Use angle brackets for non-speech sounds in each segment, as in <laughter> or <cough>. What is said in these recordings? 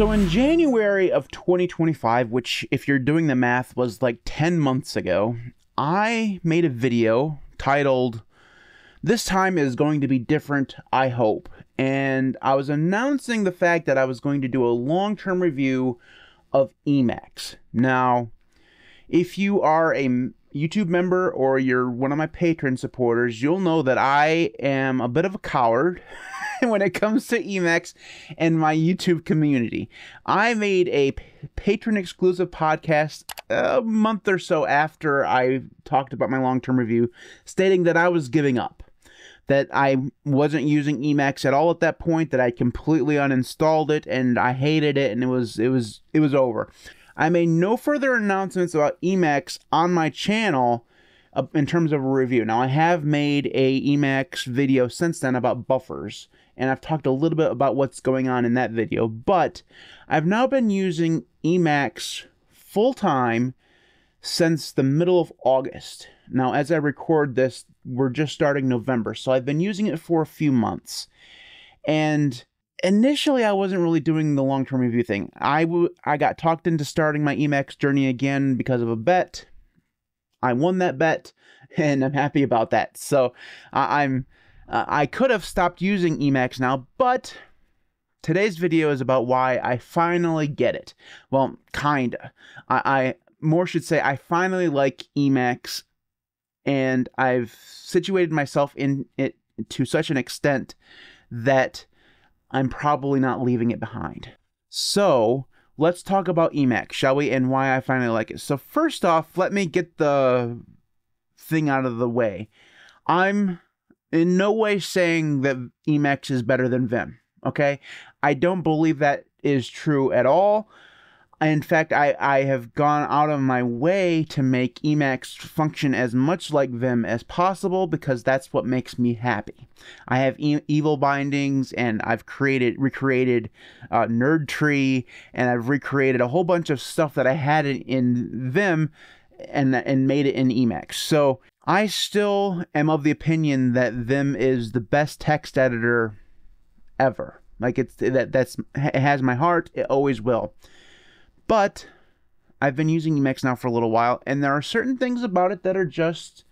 So in January of 2025, which if you're doing the math was like 10 months ago, I made a video titled This Time is Going to Be Different, I Hope. And I was announcing the fact that I was going to do a long term review of Emacs. Now, if you are a YouTube member or you're one of my Patreon supporters, you'll know that I am a bit of a coward <laughs> <laughs> when it comes to Emacs and my YouTube community. I made a patron exclusive podcast a month or so after I talked about my long term review, stating that I was giving up. That I wasn't using Emacs at all at that point, that I completely uninstalled it and I hated it and it was it was it was over. I made no further announcements about Emacs on my channel uh, in terms of a review. Now I have made a Emacs video since then about buffers and I've talked a little bit about what's going on in that video, but I've now been using Emacs full time since the middle of August. Now, as I record this, we're just starting November, so I've been using it for a few months. And initially, I wasn't really doing the long term review thing. I, I got talked into starting my Emacs journey again because of a bet. I won that bet, <laughs> and I'm happy about that. So I'm uh, I could have stopped using Emacs now, but today's video is about why I finally get it. Well, kinda. I, I more should say I finally like Emacs, and I've situated myself in it to such an extent that I'm probably not leaving it behind. So let's talk about Emacs, shall we, and why I finally like it. So first off, let me get the thing out of the way. I'm in no way saying that Emacs is better than Vim. Okay, I don't believe that is true at all. In fact, I, I have gone out of my way to make Emacs function as much like Vim as possible because that's what makes me happy. I have e- evil bindings and I've created, recreated uh, Nerd Tree and I've recreated a whole bunch of stuff that I had in, in Vim and, and made it in Emacs. So I still am of the opinion that Vim is the best text editor ever. Like it's that that's it has my heart. It always will. But I've been using Emacs now for a little while, and there are certain things about it that are just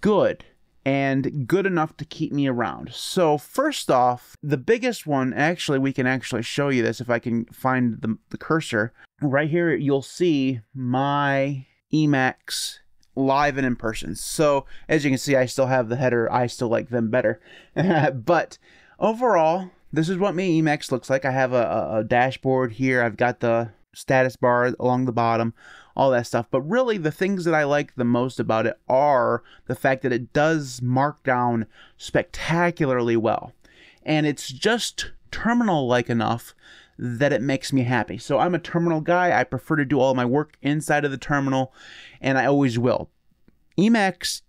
good and good enough to keep me around. So first off, the biggest one, actually, we can actually show you this if I can find the, the cursor. Right here, you'll see my Emacs live and in person. So as you can see, I still have the header. I still like them better. <laughs> but overall, this is what my Emacs looks like. I have a, a, dashboard here. I've got the status bar along the bottom, all that stuff. But really, the things that I like the most about it are the fact that it does markdown spectacularly well. And it's just terminal like enough that it makes me happy. So I'm a terminal guy. I prefer to do all my work inside of the terminal, and I always will. Emacs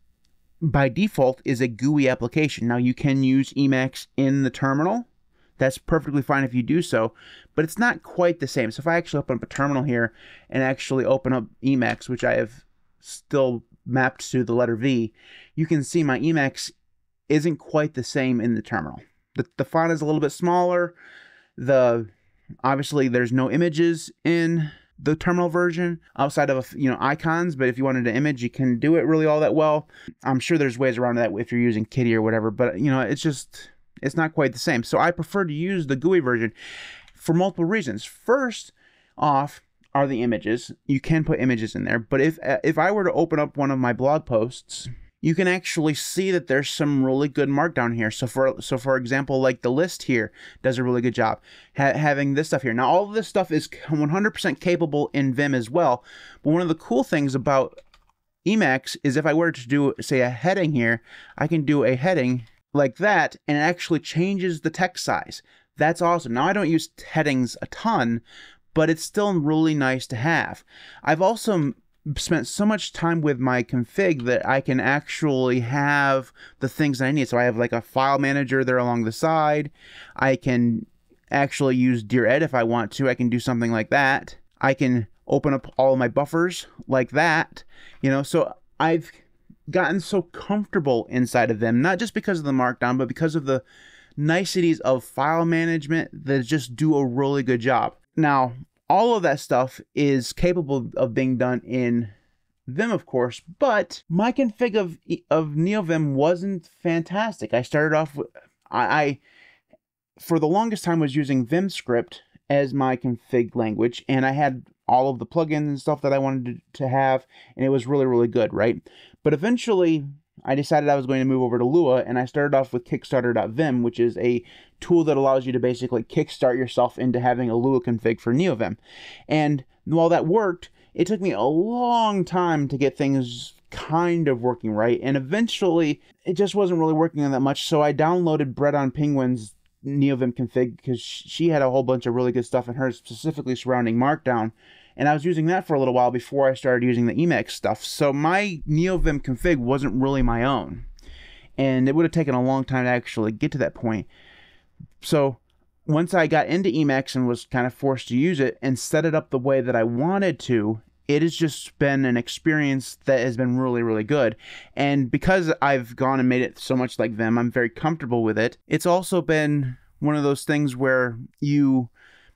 by default is a GUI application. Now you can use Emacs in the terminal. That's perfectly fine if you do so, but it's not quite the same. So if I actually open up a terminal here and actually open up Emacs, which I have still mapped to the letter V, you can see my Emacs isn't quite the same in the terminal. The, the font is a little bit smaller. The Obviously, there's no images in the terminal version outside of you know icons but if you wanted an image you can do it really all that well i'm sure there's ways around that if you're using kitty or whatever but you know it's just it's not quite the same so i prefer to use the gui version for multiple reasons first off are the images you can put images in there but if if i were to open up one of my blog posts you can actually see that there's some really good markdown here. So for so for example, like the list here does a really good job ha- having this stuff here. Now all of this stuff is 100% capable in Vim as well. But one of the cool things about Emacs is if I were to do say a heading here, I can do a heading like that and it actually changes the text size. That's awesome. Now I don't use headings a ton, but it's still really nice to have. I've also spent so much time with my config that I can actually have the things I need. So I have like a file manager there along the side. I can actually use Dired if I want to. I can do something like that. I can open up all my buffers like that. You know, so I've gotten so comfortable inside of them, not just because of the markdown, but because of the niceties of file management that just do a really good job. Now, all of that stuff is capable of being done in Vim, of course, but my config of of NeoVim wasn't fantastic. I started off with I, I for the longest time was using VimScript as my config language, and I had all of the plugins and stuff that I wanted to have, and it was really really good, right? But eventually, I decided I was going to move over to Lua, and I started off with kickstart.nvim, which is a tool that allows you to basically kickstart yourself into having a Lua config for NeoVim. And while that worked, it took me a long time to get things kind of working right. And eventually, it just wasn't really working on that much. So I downloaded Bread on Penguin's NeoVim config because she had a whole bunch of really good stuff in hers, specifically surrounding Markdown. And I was using that for a little while before I started using the Emacs stuff. So my NeoVim config wasn't really my own. And it would have taken a long time to actually get to that point. So once I got into Emacs and was kind of forced to use it and set it up the way that I wanted to, it has just been an experience that has been really, really good. And because I've gone and made it so much like them, I'm very comfortable with it. It's also been one of those things where you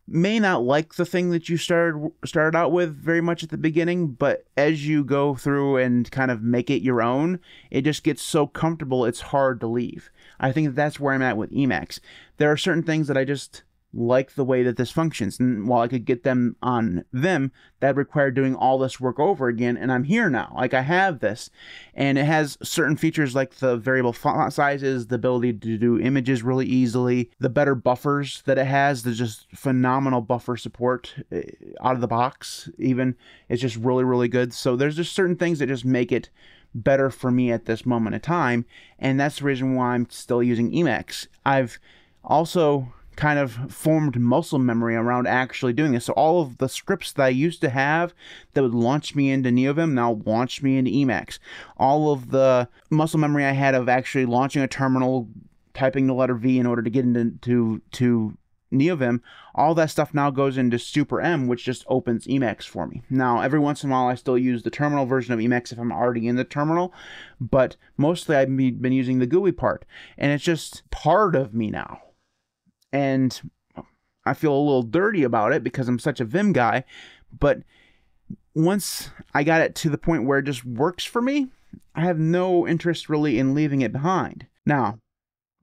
may not like the thing that you started started out with very much at the beginning, but as you go through and kind of make it your own, it just gets so comfortable it's hard to leave. I think that's where I'm at with Emacs. There are certain things that I just like the way that this functions. And while I could get them on Vim, that required doing all this work over again. And I'm here now. Like I have this. And it has certain features like the variable font sizes, the ability to do images really easily, the better buffers that it has, the just phenomenal buffer support eh, out of the box, even. It's just really, really good. So there's just certain things that just make it better for me at this moment in time. And that's the reason why I'm still using Emacs. I've also kind of formed muscle memory around actually doing this. So all of the scripts that I used to have that would launch me into NeoVim now launch me into Emacs. All of the muscle memory I had of actually launching a terminal, typing the letter V in order to get into to, to NeoVim, all that stuff now goes into Super M, which just opens Emacs for me. Now, every once in a while, I still use the terminal version of Emacs if I'm already in the terminal, but mostly I've been using the GUI part, and it's just part of me now and I feel a little dirty about it because I'm such a Vim guy. But once I got it to the point where it just works for me, I have no interest really in leaving it behind. Now,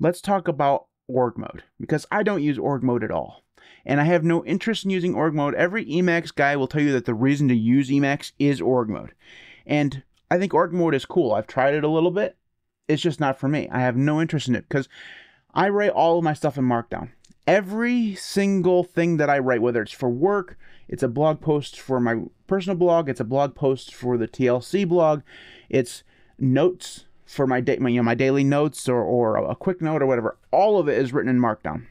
let's talk about org mode because I don't use org mode at all. And I have no interest in using org mode. Every Emacs guy will tell you that the reason to use Emacs is org mode. And I think org mode is cool. I've tried it a little bit. It's just not for me. I have no interest in it because I write all of my stuff in Markdown every single thing that I write, whether it's for work, it's a blog post for my personal blog, it's a blog post for the TLC blog, it's notes for my, my you know my daily notes or, or a quick note or whatever. All of it is written in Markdown.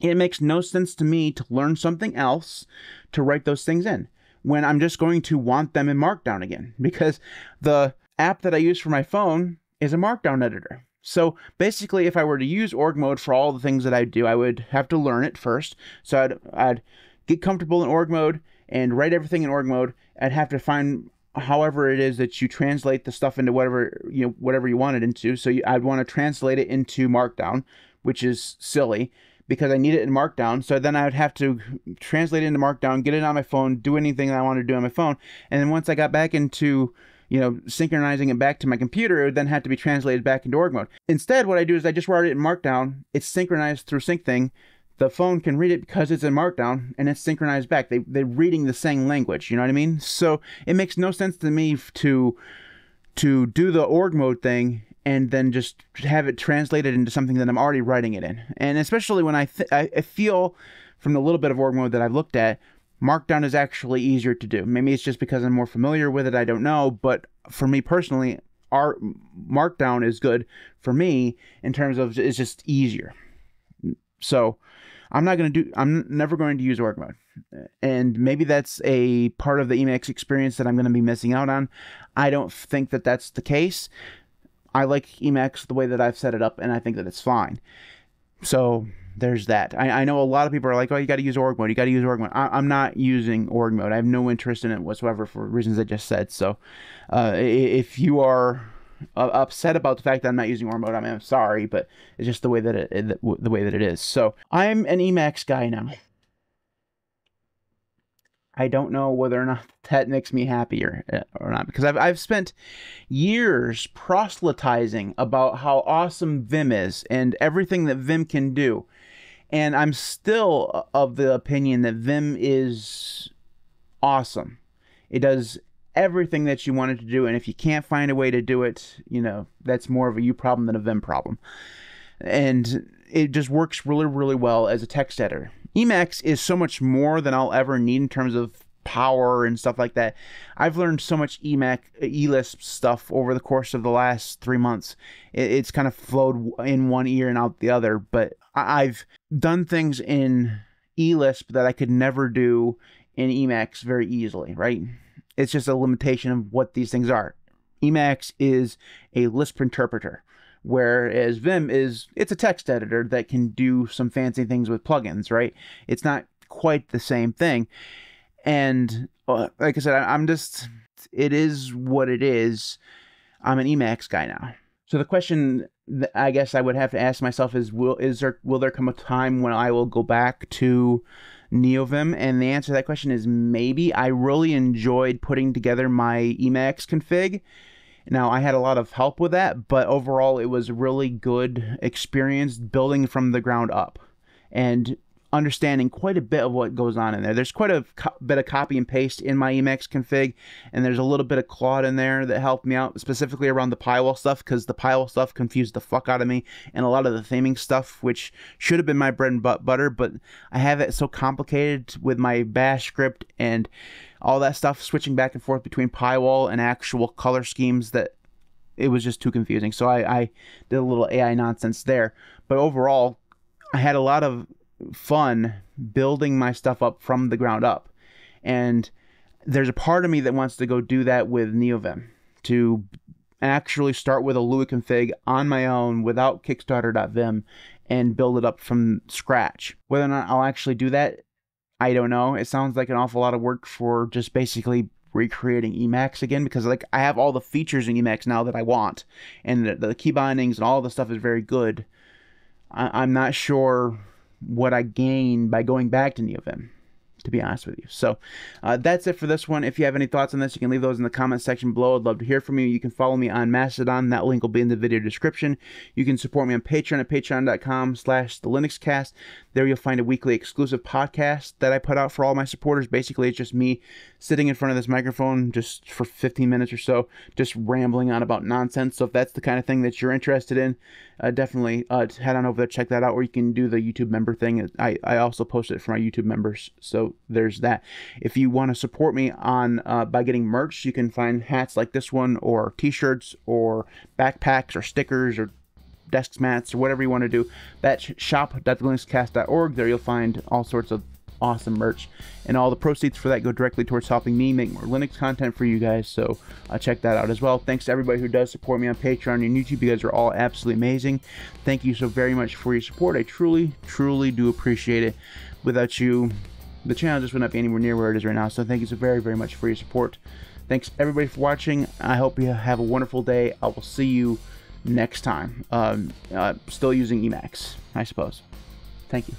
It makes no sense to me to learn something else to write those things in when I'm just going to want them in Markdown again because the app that I use for my phone is a Markdown editor. So basically, if I were to use org mode for all the things that I do, I would have to learn it first. So I'd, I'd get comfortable in org mode and write everything in org mode. I'd have to find however it is that you translate the stuff into whatever you know whatever you want it into. So you, I'd want to translate it into Markdown, which is silly because I need it in Markdown. So then I would have to translate it into Markdown, get it on my phone, do anything that I want to do on my phone, and then once I got back into you know, synchronizing it back to my computer, it would then have to be translated back into org mode. Instead, what I do is I just write it in Markdown. It's synchronized through Syncthing. The phone can read it because it's in Markdown, and it's synchronized back. They they're reading the same language. You know what I mean? So it makes no sense to me to to do the org mode thing and then just have it translated into something that I'm already writing it in. And especially when I th- I feel from the little bit of org mode that I've looked at, Markdown is actually easier to do. Maybe it's just because I'm more familiar with it. I don't know. But for me personally, our Markdown is good for me in terms of it's just easier. So I'm not going to do. I'm never going to use org mode, and maybe that's a part of the Emacs experience that I'm going to be missing out on. I don't think that that's the case. I like Emacs the way that I've set it up, and I think that it's fine. So there's that. I, I know a lot of people are like, oh, you got to use org mode. You got to use org mode. I, am not using org mode. I have no interest in it whatsoever for reasons I just said. So, uh, if you are uh, upset about the fact that I'm not using org mode. I I'm sorry, but it's just the way that it, it the way that it is. So I'm an Emacs guy now. I don't know whether or not <laughs> that makes me happier uh, or not because I've I've spent years proselytizing about how awesome Vim is and everything that Vim can do. And I'm still of the opinion that Vim is awesome. It does everything that you wanted to do and if you can't find a way to do it, you know, that's more of a you problem than a Vim problem. And it just works really really well as a text editor Emacs is so much more than I'll ever need in terms of power and stuff like that. I've learned so much Emac eLisp stuff over the course of the last three months. it's kind of flowed in one ear and out the other. But I've done things in eLisp that I could never do in Emacs very easily. Right? It's just a limitation of what these things are. Emacs is a Lisp interpreter whereas Vim is it's a text editor that can do some fancy things with plugins, right? It's not quite the same thing. And uh, like I said, I'm just it is what it is. I'm an Emacs guy now. So the question I guess I would have to ask myself is will is there will there come a time when I will go back to NeoVim? And the answer to that question is maybe. I really enjoyed putting together my Emacs config now, I had a lot of help with that, but overall, it was a really good experience building from the ground up and understanding quite a bit of what goes on in there. There's quite a co- bit of copy and paste in my Emacs config, and there's a little bit of Claude in there that helped me out, specifically around the pywal stuff, because the pywal stuff confused the fuck out of me, and a lot of the theming stuff, which should have been my bread and butter, but I have it so complicated with my bash script and all that stuff, switching back and forth between pywal and actual color schemes that it was just too confusing. So I, I did a little AI nonsense there. But overall, I had a lot of fun building my stuff up from the ground up. And there's a part of me that wants to go do that with NeoVim to actually start with a Lua config on my own without kickstart.nvim and build it up from scratch. Whether or not I'll actually do that I don't know. It sounds like an awful lot of work for just basically recreating Emacs again because like I have all the features in Emacs now that I want, and the, the key bindings and all the stuff is very good. I, I'm not sure what I gain by going back to NeoVim to be honest with you. So uh, that's it for this one. If you have any thoughts on this, you can leave those in the comment section below. I'd love to hear from you. You can follow me on Mastodon. That link will be in the video description. You can support me on Patreon at patreon.com slash the LinuxCast. There you'll find a weekly exclusive podcast that I put out for all my supporters. Basically, it's just me sitting in front of this microphone just for 15 minutes or so, just rambling on about nonsense. So if that's the kind of thing that you're interested in, uh, definitely uh, head on over there, check that out, or you can do the YouTube member thing. I, I also post it for my YouTube members, so there's that. If you want to support me on uh, by getting merch, you can find hats like this one, or T-shirts, or backpacks, or stickers, or desk mats, or whatever you want to do. That's shop.thelinuxcast.org. There you'll find all sorts of awesome merch. And all the proceeds for that go directly towards helping me make more Linux content for you guys. So uh, check that out as well. Thanks to everybody who does support me on Patreon and YouTube. You guys are all absolutely amazing. Thank you so very much for your support. I truly, truly do appreciate it. Without you, the channel just would not be anywhere near where it is right now. So thank you so very, very much for your support. Thanks everybody for watching. I hope you have a wonderful day. I will see you next time. Um, uh, still using Emacs, I suppose. Thank you.